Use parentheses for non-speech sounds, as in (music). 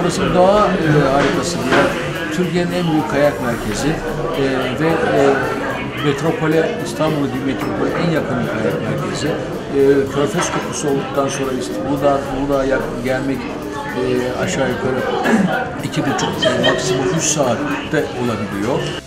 burası bir doğa e, harikası. Türkiye'nin en büyük kayak merkezi e, ve e, metropole, İstanbul gibi metropole en yakın bir kayak merkezi. E, Körfez kokusu olduktan sonra işte Uludağ, Uludağ'a gelmek e, aşağı yukarı (clears throat) iki buçuk e, maksimum üç saatte olabiliyor.